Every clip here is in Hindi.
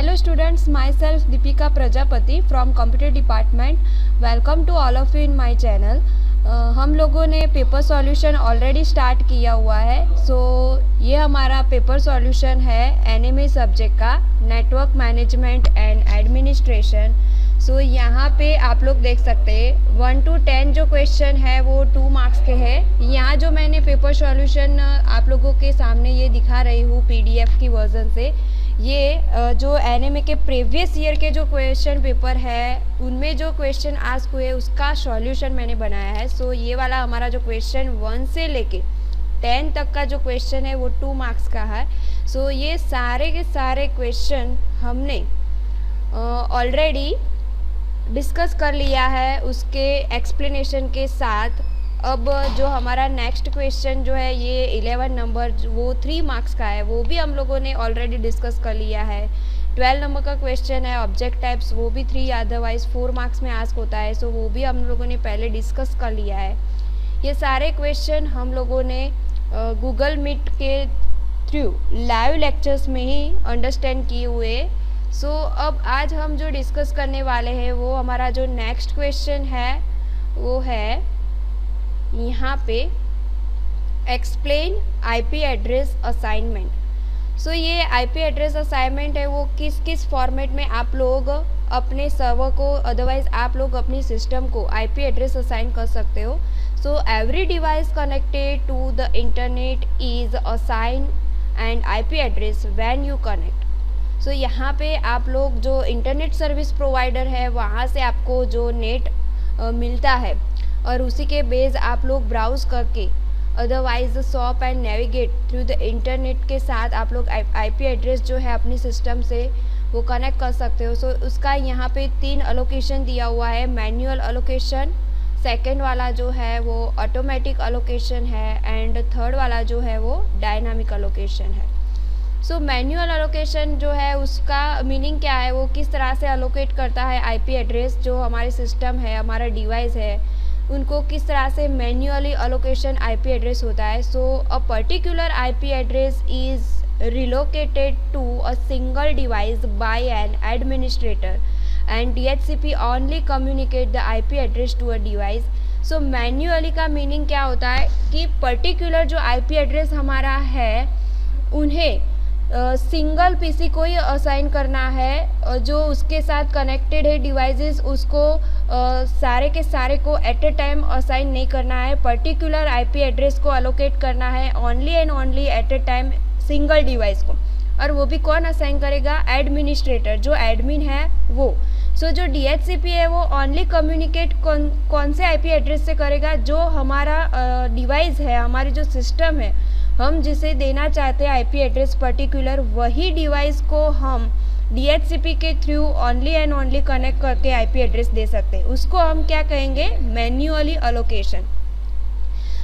Hello students, myself Deepika Prajapati from Computer Department. Welcome to all of you in my channel. Uh, हम लोगों ने पेपर सॉल्यूशन ऑलरेडी स्टार्ट किया हुआ है सो so, ये हमारा पेपर सॉल्यूशन है एनएमए सब्जेक्ट का network management and administration so यहाँ पे आप लोग देख सकते हैं वन टू टेन जो क्वेश्चन है वो टू मार्क्स के हैं यहाँ जो मैंने पेपर सॉल्यूशन आप लोगों के सामने ये दिखा रही हूँ पीडीएफ की वर्जन से ये जो एन के प्रीवियस ईयर के जो क्वेश्चन पेपर है, उनमें जो क्वेश्चन आस्क हुए, उसका सॉल्यूशन मैंने बनाया है। सो ये वाला हमारा जो क्वेश्चन वन से लेके टेन तक का जो क्वेश्चन है, वो टू मार्क्स का है। सो ये सारे के सारे क्वेश्चन हमने ऑलरेडी डिस्कस कर लिया है, उसके एक्सप्लेनेशन के साथ। अब जो हमारा नेक्स्ट क्वेश्चन जो है ये इलेवन नंबर वो थ्री मार्क्स का है वो भी हम लोगों ने ऑलरेडी डिस्कस कर लिया है। ट्वेल्व नंबर का क्वेश्चन है ऑब्जेक्ट टाइप्स वो भी थ्री अदरवाइज़ फोर मार्क्स में आस्क होता है सो वो भी हम लोगों ने पहले डिस्कस कर लिया है। ये सारे क्वेश्चन हम लोगों ने गूगल मीट के थ्रू लाइव लेक्चर्स में ही अंडरस्टैंड किए हुए। सो so, अब आज हम जो डिस्कस करने वाले हैं वो हमारा जो नेक्स्ट क्वेश्चन है वो है यहाँ पे explain IP address assignment so ये आईपी एड्रेस असाइनमेंट है, वो किस किस फॉर्मेट में आप लोग अपने सर्वर को अदरवाइज़ आप लोग अपनी सिस्टम को आईपी एड्रेस असाइन कर सकते हो। So every device connected to the internet is assign and IP address when you connect so यहाँ पे आप लोग जो इंटरनेट सर्विस प्रोवाइडर है, वहाँ से आपको जो नेट मिलता है। और उसी के बेस आप लोग ब्राउज़ करके otherwise shop and navigate through the internet के साथ आप लोग आईपी एड्रेस जो है अपनी सिस्टम से वो कनेक्ट कर सकते हो। सो so, उसका यहाँ पे तीन अलोकेशन दिया हुआ है मैनुअल अलोकेशन सेकेंड वाला जो है वो ऑटोमेटिक अलोकेशन है एंड थर्ड वाला जो है वो डायनामिक अलोकेशन है। सो मैनुअल अलोकेशन जो है उसका मीनिंग क्या है? वो किस तरह से अलोकेट करता है आईपी एड्रेस जो हमारे सिस्टम है हमारा डिवाइस है उनको किस तरह से मैन्युअली अलोकेशन आईपी एड्रेस होता है? So a particular IP address is relocated to a single device by an administrator and DHCP only communicate the IP address to a device so manually का मीनिंग क्या होता है? कि पर्टिकुलर जो आईपी एड्रेस हमारा है, उन्हें सिंगल पीसी को ही असाइन करना है जो उसके साथ कनेक्टेड है डिवाइसेस उसको सारे के सारे को एट ए टाइम असाइन नहीं करना है। पर्टिकुलर आईपी एड्रेस को अलोकेट करना है only and only at a time single device को। और वो भी कौन असाइन करेगा? एडमिनिस्ट्रेटर जो एडमिन है वो। सो so, जो डी है वो ओनली कम्युनिकेट कौन कौन से आईपी एड्रेस से करेगा? जो हमारा डिवाइस है हमारी जो सिस्टम है हम जिसे देना चाहते हैं आईपी एड्रेस पर्टिकुलर वही डिवाइस को हम डीएचसीपी के through only and only connect करके आईपी एड्रेस दे सकते हैं। उसको हम क्या कहेंगे? मैन्युअली अलोकेशन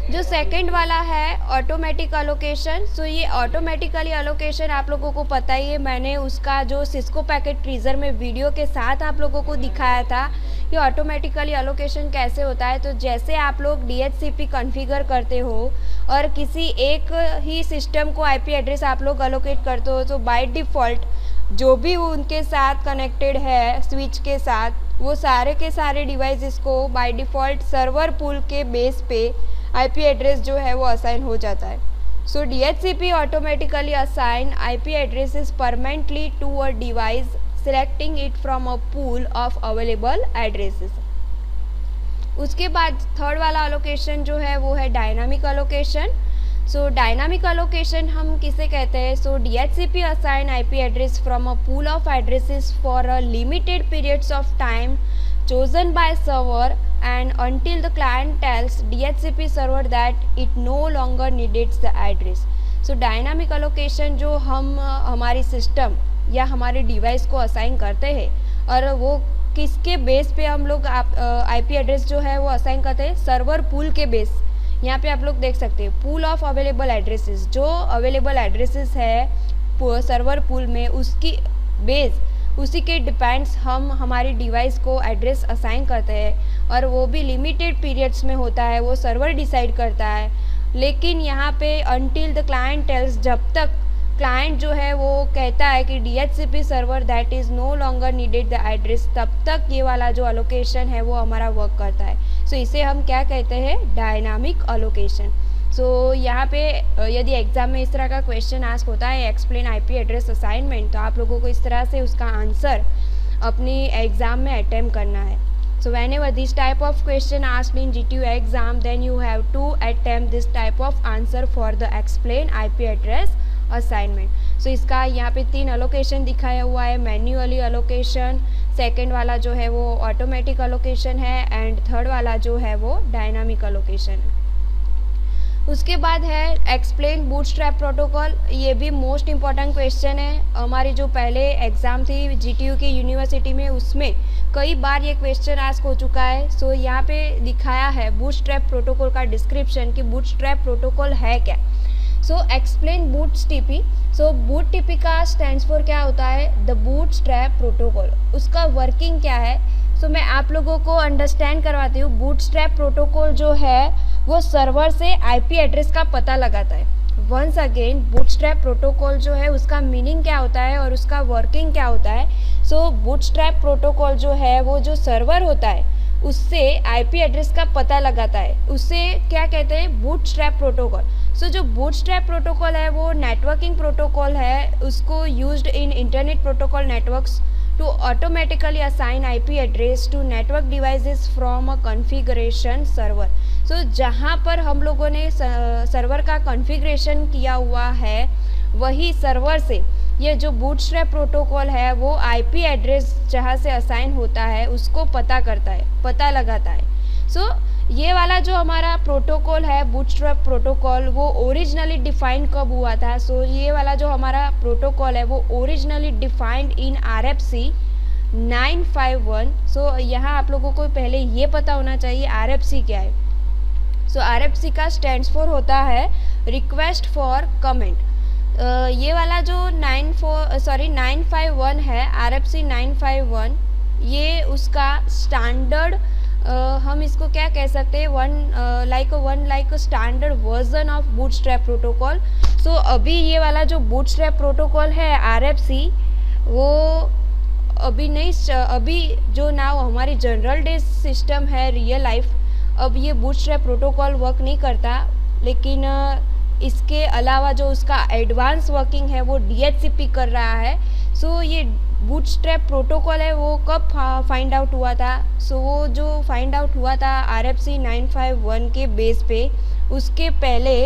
जो सेकंड वाला है ऑटोमेटिक अलोकेशन सो ये ऑटोमेटिकली अलोकेशन आप लोगों को पता ही है, मैंने उसका जो सिस्को पैकेट ट्रीजर में वीडियो के साथ आप लोगों को दिखाया था कि ऑटोमेटिकली अलोकेशन कैसे होता है? तो जैसे आप लोग डी कॉन्फ़िगर करते हो और किसी एक ही सिस्टम को आईपी एड्रेस आप लोग अलोकेट करते हो तो बाय डिफ़ॉल्ट जो भी उनके साथ कनेक्टेड है स्विच के साथ, वो सारे के सारे डिवाइस को बाय डिफ़ॉल्ट सर्वर पुल के बेस पे आईपी एड्रेस जो है वो असाइन हो जाता है। P automatically assign I P addresses permanently to a device selecting it from a pool of available addresses उसके बाद थर्ड वाला अलोकेशन जो है वो है dynamic allocation so dynamic allocation हम किसे कहते हैं? So D H C P assign I P address from a pool of addresses for a limited periods of time chosen by server and until the client tells DHCP server that it no longer needs the address. So dynamic allocation जो हम हमारी सिस्टम या हमारे डिवाइस को असाइन करते हैं, और वो किसके बेस पे हम लोग आईपी एड्रेस जो है वो असाइन करते हैं? सर्वर पूल के बेस यहाँ पे आप लोग देख सकते हैं पूल ऑफ़ अवेलेबल एड्रेसेस जो अवेलेबल एड्रेसेस है सर्वर पूल में उसकी बेस उसी के डिपेंड्स हम हमारी डिवाइस को एड्रेस असाइन करते हैं और वो भी लिमिटेड पीरियड्स में होता है वो सर्वर डिसाइड करता है। लेकिन यहाँ पे अनटिल द क्लाइंट टेल्स जब तक क्लाइंट जो है वो कहता है कि D H C P server that is no longer needed the address तब तक ये वाला जो अलोकेशन है वो हमारा वर्क करता है। सो so, इसे हम क्या कहते हैं? डायनामिक अलोकेशन सो यहाँ पे यदि एग्ज़ाम में इस तरह का क्वेश्चन आस्क होता है एक्सप्लेन आईपी एड्रेस असाइनमेंट तो आप लोगों को इस तरह से उसका आंसर अपनी एग्ज़ाम में अटैम्प करना है। So so, whenever this type of question asked in GTU exam, then you have to attempt this type of answer for the explain IP address assignment. So, इसका यहाँ पे तीन अलोकेशन दिखाया हुआ है मैन्युअली अलोकेशन सेकंड वाला जो है वो ऑटोमेटिक अलोकेशन है एंड थर्ड वाला जो है वो डायनामिक अलोकेशन है उसके बाद है एक्सप्लेन बूट स्ट्रैप प्रोटोकॉल ये भी मोस्ट इंपॉर्टेंट क्वेश्चन है। हमारी जो पहले एग्ज़ाम थी जीटीयू की यूनिवर्सिटी में उसमें कई बार ये क्वेश्चन आस्क हो चुका है। सो यहाँ पे दिखाया है बूट स्ट्रैप प्रोटोकॉल का डिस्क्रिप्शन कि बूट स्ट्रैप प्रोटोकॉल है क्या। So explain boot TP so boot TP का स्टैंड फॉर क्या होता है? द बूट स्ट्रैप प्रोटोकॉल उसका वर्किंग क्या है? सो so, मैं आप लोगों को अंडरस्टैंड करवाती हूँ। बूट स्ट्रैप प्रोटोकॉल जो है वो सर्वर से आईपी एड्रेस का पता लगाता है। वंस अगेन बूटस्ट्रैप प्रोटोकॉल जो है, उसका मीनिंग क्या होता है और उसका वर्किंग क्या होता है? सो बूटस्ट्रैप प्रोटोकॉल जो है, वो जो सर्वर होता है, उससे आईपी एड्रेस का पता लगाता है। उससे क्या कहते हैं? बूटस्ट्रैप प्रोटोकॉल सो जो बूटस्ट्रैप प्रोटोकॉल है, वो नेटवर्किंग प्रोटोकॉल है। उसको used in internet protocol networks to automatically assign IP address to network devices from a configuration server. So जहाँ पर हम लोगों ने सर्वर का कॉन्फ़िगरेशन किया हुआ है वही सर्वर से ये जो बूटस्ट्रैप प्रोटोकॉल है वो आईपी एड्रेस जहाँ से असाइन होता है उसको पता करता है पता लगाता है। सो so, ये वाला जो हमारा प्रोटोकॉल है बूटस्ट्रैप प्रोटोकॉल वो ओरिजिनली डिफाइंड कब हुआ था? सो so, ये वाला जो हमारा प्रोटोकॉल है वो originally defined in R F C nine five one so यहाँ आप लोगों को पहले ये पता होना चाहिए आर एफ़ सी क्या है। सो आर एफ़ सी का स्टैंड फॉर होता है रिक्वेस्ट फॉर कमेंट ये वाला जो nine four sorry nine five one है R F C nine five one ये उसका स्टैंडर्ड Uh, हम इसको क्या कह सकते हैं? One like one like standard version of bootstrap protocol so अभी ये वाला जो बूट स्ट्रैप प्रोटोकॉल है आर एफ़ सी वो अभी नहीं अभी जो नाउ हमारी जनरल डे सिस्टम है रियल लाइफ अब ये बूट स्ट्रैप प्रोटोकॉल वर्क नहीं करता लेकिन इसके अलावा जो उसका एडवांस वर्किंग है वो डीएचसीपी कर रहा है। सो so, ये बूटस्ट्रैप प्रोटोकॉल है वो कब फाइंड आउट हुआ था? सो so, वो जो फाइंड आउट हुआ था R F C nine five one के बेस पे उसके पहले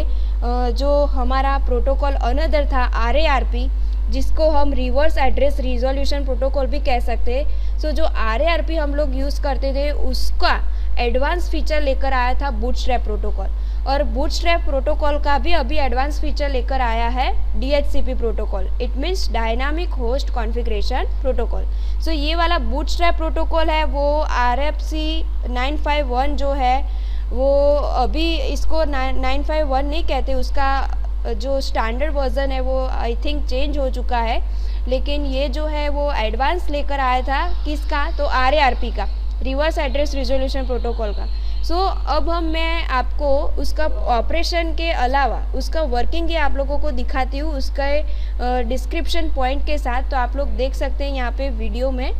जो हमारा प्रोटोकॉल अनदर था आर ए आर पी जिसको हम रिवर्स एड्रेस रिजोल्यूशन प्रोटोकॉल भी कह सकते। हैं सो so, जो आर ए आर पी हम लोग यूज़ करते थे उसका एडवांस फीचर लेकर आया था बूटस्ट्रैप प्रोटोकॉल और बूटस्ट्रैप प्रोटोकॉल का भी अभी एडवांस फीचर लेकर आया है DHCP protocol it means dynamic host configuration protocol so ये वाला बूटस्ट्रैप प्रोटोकॉल है, वो R F C nine five one जो है, वो अभी इसको नाइन फाइव वन नहीं कहते, उसका जो स्टैंडर्ड वर्जन है, वो आई थिंक चेंज हो चुका है। लेकिन ये जो है, वो एडवांस लेकर आया था किसका? तो आर का। रिवर्स एड्रेस रिजोल्यूशन प्रोटोकॉल का। सो so, अब हम मैं आपको उसका ऑपरेशन के अलावा उसका वर्किंग ये आप लोगों को दिखाती हूँ उसका डिस्क्रिप्शन पॉइंट के साथ तो आप लोग देख सकते हैं यहाँ पे वीडियो में।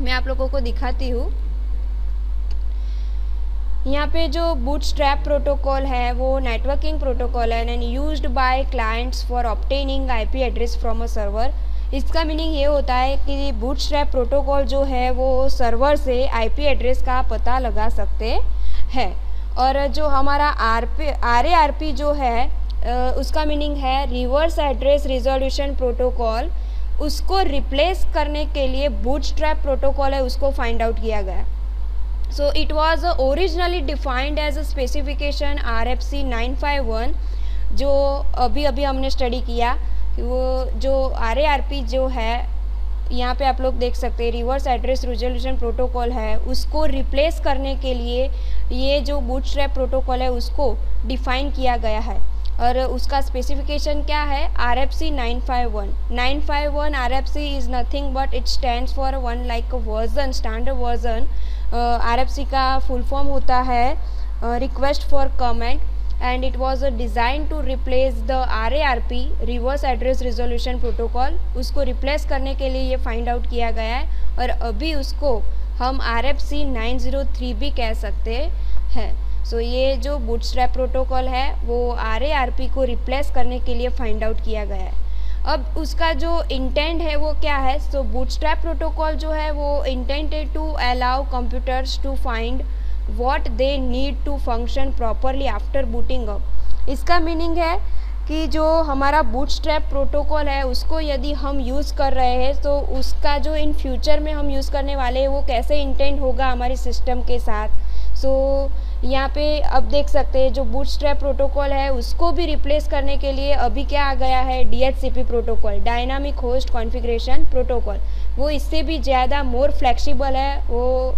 मैं आप लोगों को दिखाती हूँ। यहाँ पे जो बूट स्ट्रैप प्रोटोकॉल है वो नेटवर्किंग प्रोटोकॉल है and used by clients for obtaining IP address from a server इसका मीनिंग ये होता है कि बूट स्ट्रैप प्रोटोकॉल जो है वो सर्वर से आईपी एड्रेस का पता लगा सकते हैं। और जो हमारा R P R A R P जो है उसका मीनिंग है रिवर्स एड्रेस रिजोल्यूशन प्रोटोकॉल उसको रिप्लेस करने के लिए बूट स्ट्रैप प्रोटोकॉल है, उसको फाइंड आउट किया गया। So it was originally defined as a specification R F C nine five one जो अभी अभी हमने स्टडी किया। वो जो आरएआरपी जो है, यहाँ पे आप लोग देख सकते हैं रिवर्स एड्रेस रिजोल्यूशन प्रोटोकॉल है, उसको रिप्लेस करने के लिए ये जो बूटस्ट्रैप प्रोटोकॉल है, उसको डिफाइन किया गया है। और उसका स्पेसिफिकेशन क्या है? R F C nine five one nine five one R F C is nothing but it stand for one like version standard version R F C का फुल फॉर्म होता है। Request for comment the R A R P reverse address resolution protocol उसको रिप्लेस करने के लिए ये फाइंड आउट किया गया है और अभी उसको हम R F C nine zero three भी कह सकते हैं। सो so, प्रोटोकॉल है वो आर ए आर पी को रिप्लेस करने के लिए फाइंड आउट किया गया है। अब उसका जो इंटेंट है वो क्या है? सो बूटस्ट्रैप प्रोटोकॉल जो है वो intended to allow computers to find what they need to function properly after booting up इसका मीनिंग है कि जो हमारा बूटस्ट्रैप प्रोटोकॉल है उसको यदि हम यूज़ कर रहे हैं तो उसका जो इन फ्यूचर में हम यूज़ करने वाले हैं वो कैसे इंटेंट होगा हमारे सिस्टम के साथ? सो so, यहाँ पे अब देख सकते हैं जो बूट स्ट्रैप प्रोटोकॉल है उसको भी रिप्लेस करने के लिए अभी क्या आ गया है DHCP protocol dynamic host configuration protocol वो इससे भी ज़्यादा मोर फ्लेक्सिबल है वो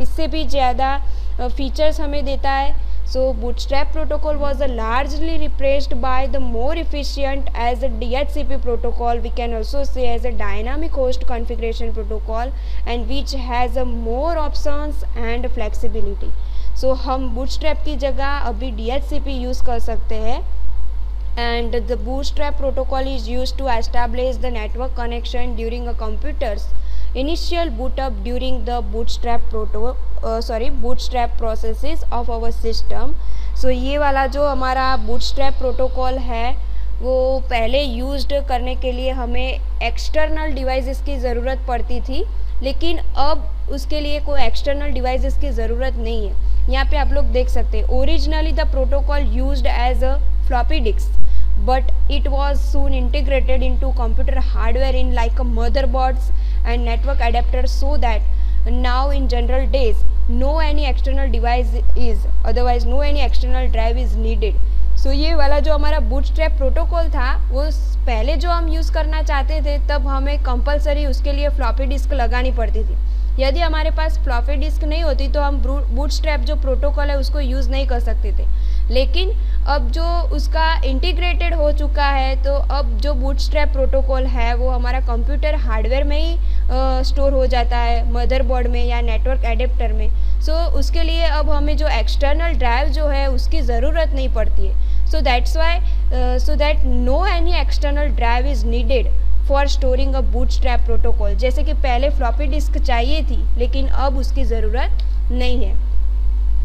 इससे भी ज़्यादा फीचर्स हमें देता है। So bootstrap protocol was a largely replaced by the more efficient as a D H C P protocol we can also say as a dynamic host configuration protocol and which has a more option and flexibility so हम बूटस्ट्रैप की जगह अभी D H C P use कर सकते हैं। And the bootstrap protocol is use to establish the network connection during a computers initial boot up during the bootstrap proto uh, sorry bootstrap processes of our system. So ये वाला जो हमारा bootstrap protocol है वो पहले यूज्ड करने के लिए हमें एक्सटर्नल डिवाइसेस की ज़रूरत पड़ती थी लेकिन अब उसके लिए कोई एक्सटर्नल डिवाइसेस की ज़रूरत नहीं है। यहाँ पे आप लोग देख सकते हैं originally the protocol use as a floppy disk but it was soon integrated into computer hardware in like and network adapter so that now in general days no any external device is otherwise no any external drive is needed so ये वाला जो हमारा बूट स्ट्रैप प्रोटोकॉल था, वो पहले जो हम यूज़ करना चाहते थे, तब हमें कंपलसरी उसके लिए फ्लॉपी डिस्क लगानी पड़ती थी। यदि हमारे पास फ्लॉपी डिस्क नहीं होती तो हम बूट स्ट्रैप जो प्रोटोकॉल है, उसको यूज़ नहीं कर सकते थे। लेकिन अब जो उसका इंटीग्रेटेड हो चुका है तो अब जो बूट स्ट्रैप प्रोटोकॉल है, वो हमारा कंप्यूटर हार्डवेयर में ही स्टोर हो जाता है मदरबोर्ड में या नेटवर्क एडेप्टर में। सो so, उसके लिए अब हमें जो एक्सटर्नल ड्राइव जो है उसकी ज़रूरत नहीं पड़ती है। So that's why so that no any external drive is needed for storing a bootstrap protocol जैसे कि पहले फ्लॉपी डिस्क चाहिए थी लेकिन अब उसकी ज़रूरत नहीं है।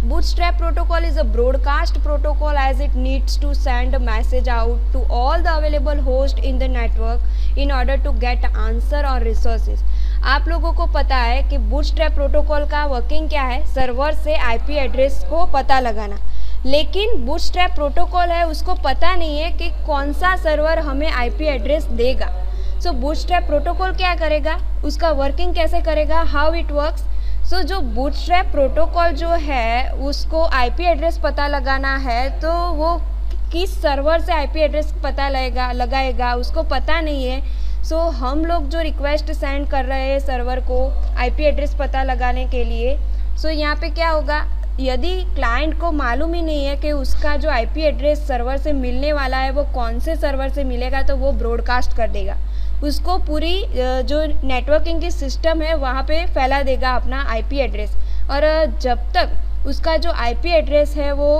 Bootstrap protocol is a broadcast protocol as it needs to send a message out to all the available hosts in the network in order to get answer or resources. आप लोगों को पता है कि बूटस्ट्रैप प्रोटोकॉल का वर्किंग क्या है? सर्वर से आईपी एड्रेस को पता लगाना। लेकिन बूटस्ट्रैप प्रोटोकॉल है, उसको पता नहीं है कि कौन सा सर्वर हमें आईपी एड्रेस देगा। सो बूटस्ट्रैप प्रोटोकॉल क्या करेगा? उसका वर्किंग कैसे करेगा? हाउ इट वर्क्स सो जो बूटस्ट्रैप प्रोटोकॉल जो है, उसको आईपी एड्रेस पता लगाना है तो वो किस सर्वर से आईपी एड्रेस पता लगेगा लगाएगा, उसको पता नहीं है। सो so, हम लोग जो रिक्वेस्ट सेंड कर रहे हैं सर्वर को आईपी एड्रेस पता लगाने के लिए सो so, यहाँ पे क्या होगा? यदि क्लाइंट को मालूम ही नहीं है कि उसका जो आईपी एड्रेस सर्वर से मिलने वाला है वो कौन से सर्वर से मिलेगा तो वो ब्रॉडकास्ट कर देगा। उसको पूरी जो नेटवर्किंग की सिस्टम है वहाँ पे फैला देगा अपना आईपी एड्रेस और जब तक उसका जो आईपी एड्रेस है वो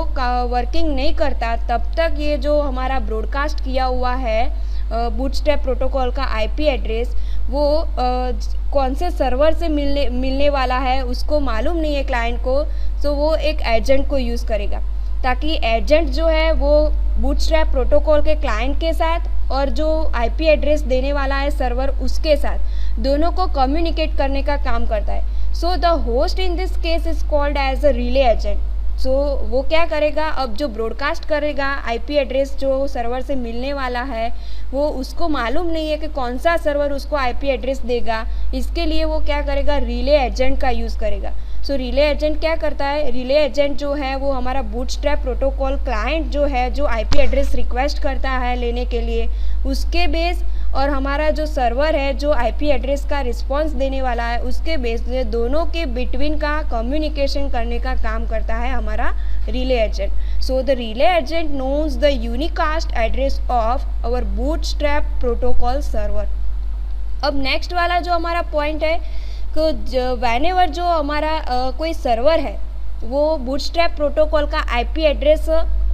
वर्किंग नहीं करता तब तक ये जो हमारा ब्रॉडकास्ट किया हुआ है बूटस्टेप प्रोटोकॉल का आईपी एड्रेस वो कौन से सर्वर से मिलने मिलने वाला है, उसको मालूम नहीं है क्लाइंट को तो वो एक एजेंट को यूज़ करेगा। ताकि एजेंट जो है, वो बूटस्ट्रैप प्रोटोकॉल के क्लाइंट के साथ और जो आईपी एड्रेस देने वाला है सर्वर उसके साथ, दोनों को कम्युनिकेट करने का काम करता है। So the host in this case is called as a relay agent so so, वो क्या करेगा? अब जो ब्रॉडकास्ट करेगा आईपी एड्रेस जो सर्वर से मिलने वाला है वो उसको मालूम नहीं है कि कौन सा सर्वर उसको आईपी एड्रेस देगा। इसके लिए वो क्या करेगा? रिले एजेंट का यूज़ करेगा। सो रिले एजेंट क्या करता है? रिले एजेंट जो है वो हमारा बूटस्ट्रैप प्रोटोकॉल क्लाइंट जो है जो आईपी एड्रेस रिक्वेस्ट करता है लेने के लिए उसके बेस और हमारा जो सर्वर है जो आईपी एड्रेस का रिस्पांस देने वाला है उसके बेस दोनों के बिटवीन का कम्युनिकेशन करने का काम करता है हमारा relay agent so the relay agent knows the unicast address of our bootstrap protocol server अब नेक्स्ट वाला जो हमारा पॉइंट है तो वैन एवर जो हमारा आ, कोई सर्वर है वो बूटस्ट्रैप प्रोटोकॉल का आईपी एड्रेस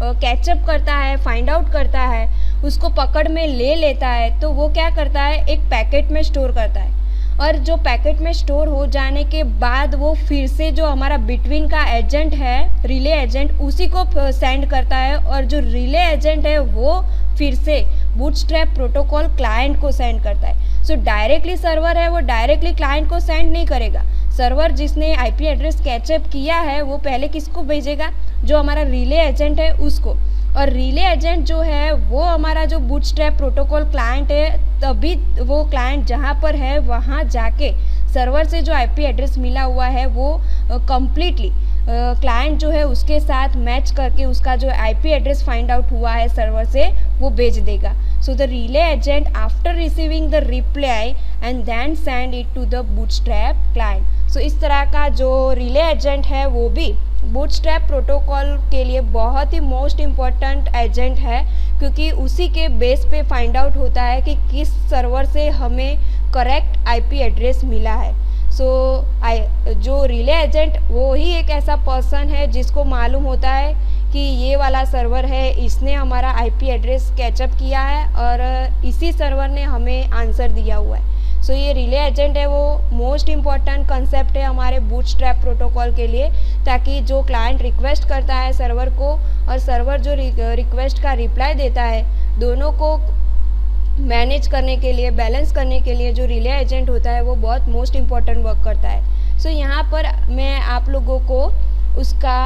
कैचअप करता है फाइंड आउट करता है उसको पकड़ में ले लेता है तो वो क्या करता है? एक पैकेट में स्टोर करता है। और जो पैकेट में स्टोर हो जाने के बाद वो फिर से जो हमारा बिटवीन का एजेंट है, रिले एजेंट, उसी को सेंड करता है। और जो रिले एजेंट है, वो फिर से बूटस्ट्रैप प्रोटोकॉल क्लाइंट को सेंड करता है। सो डायरेक्टली सर्वर है, वो डायरेक्टली क्लाइंट को सेंड नहीं करेगा। सर्वर जिसने आईपी एड्रेस कैचअप किया है, वो पहले किसको भेजेगा? जो हमारा रिले एजेंट है, उसको। और रिले एजेंट जो है, वो हमारा जो बूटस्ट्रैप प्रोटोकॉल क्लाइंट है, तभी वो क्लाइंट जहाँ पर है, वहाँ जाके सर्वर से जो आईपी एड्रेस मिला हुआ है, वो कम्प्लीटली क्लाइंट जो है, उसके साथ मैच करके उसका जो आईपी एड्रेस फाइंड आउट हुआ है सर्वर से, वो भेज देगा। So the relay agent after receiving the reply and then send it to the bootstrap client so इस तरह का जो रिले एजेंट है, वो भी बूटस्ट्रैप प्रोटोकॉल के लिए बहुत ही मोस्ट इंपॉर्टेंट एजेंट है क्योंकि उसी के बेस पे फाइंड आउट होता है कि किस सर्वर से हमें करेक्ट आईपी एड्रेस मिला है। सो so, आई जो रिले एजेंट वो ही एक ऐसा पर्सन है जिसको मालूम होता है कि ये वाला सर्वर है इसने हमारा आईपी एड्रेस कैचअप किया है और इसी सर्वर ने हमें आंसर दिया हुआ है। सो so, ये रिले एजेंट है वो मोस्ट इंपॉर्टेंट कंसेप्ट है हमारे बूट स्ट्रैप प्रोटोकॉल के लिए ताकि जो क्लाइंट रिक्वेस्ट करता है सर्वर को और सर्वर जो रिक्वेस्ट का रिप्लाई देता है दोनों को मैनेज करने के लिए बैलेंस करने के लिए जो रिले एजेंट होता है वो बहुत मोस्ट इंपॉर्टेंट वर्क करता है। सो so, यहाँ पर मैं आप लोगों को उसका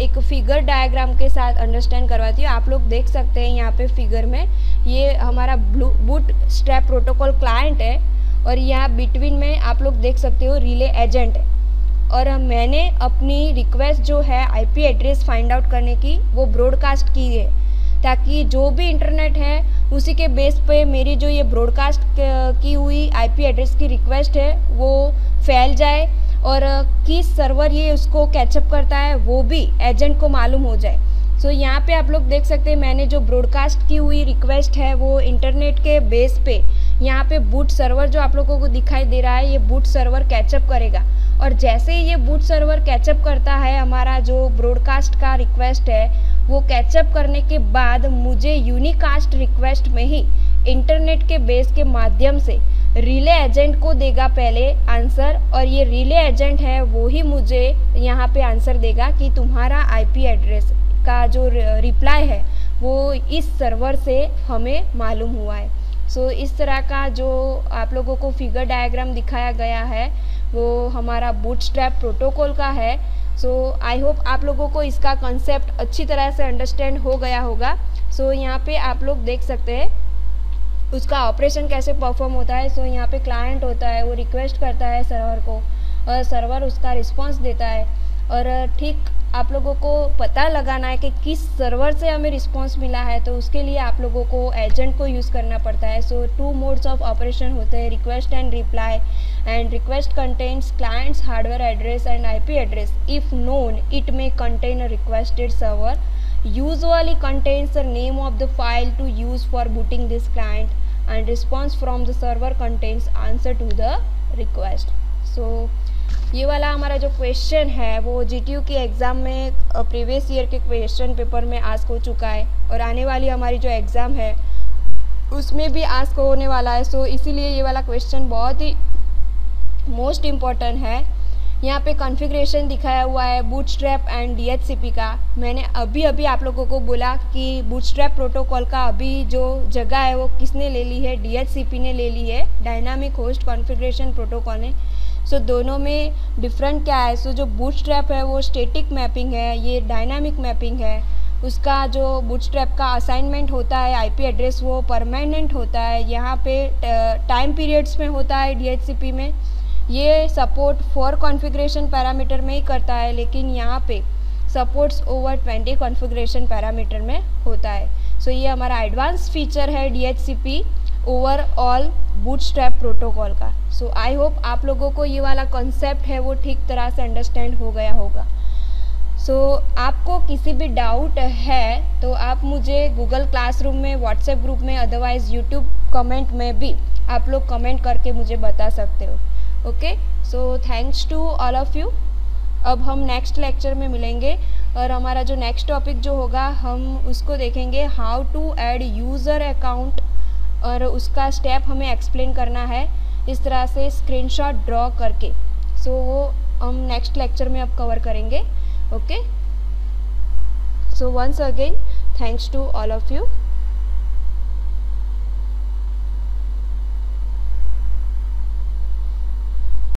एक फिगर डायग्राम के साथ अंडरस्टैंड करवाती हूँ। आप लोग देख सकते हैं यहाँ पे फिगर में ये हमारा blue boot strap protocol client है। और यहाँ बिटवीन में आप लोग देख सकते हो रिले एजेंट है। और मैंने अपनी रिक्वेस्ट जो है आईपी एड्रेस फाइंड आउट करने की, वो ब्रॉडकास्ट की है। ताकि जो भी इंटरनेट है, उसी के बेस पे मेरी जो ये ब्रॉडकास्ट की हुई आईपी एड्रेस की रिक्वेस्ट है, वो फैल जाए। और किस सर्वर ये उसको कैचअप करता है, वो भी एजेंट को मालूम हो जाए। सो so, यहाँ पे आप लोग देख सकते हैं मैंने जो ब्रॉडकास्ट की हुई रिक्वेस्ट है वो इंटरनेट के बेस पे यहाँ पे बूट सर्वर जो आप लोगों को दिखाई दे रहा है ये बूट सर्वर कैचअप करेगा। और जैसे ही ये बूट सर्वर कैचअप करता है हमारा जो ब्रॉडकास्ट का रिक्वेस्ट है वो कैचअप करने के बाद मुझे यूनिकास्ट रिक्वेस्ट में ही इंटरनेट के बेस के माध्यम से रिले एजेंट को देगा पहले आंसर और ये रिले एजेंट है वो ही मुझे यहाँ पे आंसर देगा कि तुम्हारा आईपी एड्रेस का जो रिप्लाई है वो इस सर्वर से हमें मालूम हुआ है। सो so, इस तरह का जो आप लोगों को फिगर डायग्राम दिखाया गया है वो हमारा बूटस्ट्रैप प्रोटोकॉल का है। सो आई होप आप लोगों को इसका कंसेप्ट अच्छी तरह से अंडरस्टैंड हो गया होगा। सो so, यहाँ पे आप लोग देख सकते हैं उसका ऑपरेशन कैसे परफॉर्म होता है। सो so, यहाँ पे क्लाइंट होता है वो रिक्वेस्ट करता है सर्वर को और सर्वर उसका रिस्पॉन्स देता है। और ठीक आप लोगों को पता लगाना है कि किस सर्वर से हमें रिस्पॉन्स मिला है तो उसके लिए आप लोगों को एजेंट को यूज़ करना पड़ता है। So two modes of operation होते हैं request and reply and request contains clients hardware address and IP address if known it may contain a requested server usually contains the name of the file to use for booting this client, and response from the server contains answer to the request. So ये वाला हमारा जो क्वेश्चन है, वो जी की एग्ज़ाम में प्रीवियस ईयर के क्वेश्चन पेपर में आस्क हो चुका है और आने वाली हमारी जो एग्ज़ाम है, उसमें भी आस्क होने वाला है। सो इसीलिए ये वाला क्वेश्चन बहुत ही मोस्ट इंपॉर्टेंट है। यहाँ पे कॉन्फ़िगरेशन दिखाया हुआ है बूटस्ट्रैप एंड डीएचसीपी का। मैंने अभी अभी आप लोगों को बोला कि बूटस्ट्रैप प्रोटोकॉल का अभी जो जगह है, वो किसने ले ली है? डीएचसीपी ने ले ली है। डायनामिक होस्ट कॉन्फ़िगरेशन प्रोटोकॉल ने। सो so, दोनों में डिफरेंट क्या है? सो so, जो बूटस्ट्रैप है वो स्टेटिक मैपिंग है ये डायनामिक मैपिंग है। उसका जो बूटस्ट्रैप का असाइनमेंट होता है आईपी एड्रेस वो परमानेंट होता है। यहाँ पे टाइम पीरियड्स में होता है डीएचसीपी में। ये सपोर्ट फॉर कॉन्फ़िगरेशन पैरामीटर में ही करता है लेकिन यहाँ पे supports over twenty configuration parameter में होता है। सो so, ये हमारा एडवांस फीचर है डीएचसीपी ओवरऑल बूटस्ट्रैप प्रोटोकॉल का. सो आई होप आप लोगों को ये वाला कॉन्सेप्ट है वो ठीक तरह से अंडरस्टैंड हो गया होगा. सो so, आपको किसी भी डाउट है तो आप मुझे गूगल क्लासरूम में व्हाट्सएप ग्रुप में अदरवाइज़ यूट्यूब कमेंट में भी आप लोग कमेंट करके मुझे बता सकते हो. Okay so thanks to all of you अब हम नेक्स्ट लेक्चर में मिलेंगे और हमारा जो नेक्स्ट टॉपिक जो होगा हम उसको देखेंगे how to add user account और उसका स्टेप हमें एक्सप्लेन करना है इस तरह से स्क्रीनशॉट ड्रॉ करके। सो so, वो हम नेक्स्ट लेक्चर में अब कवर करेंगे okay so once again thanks to all of you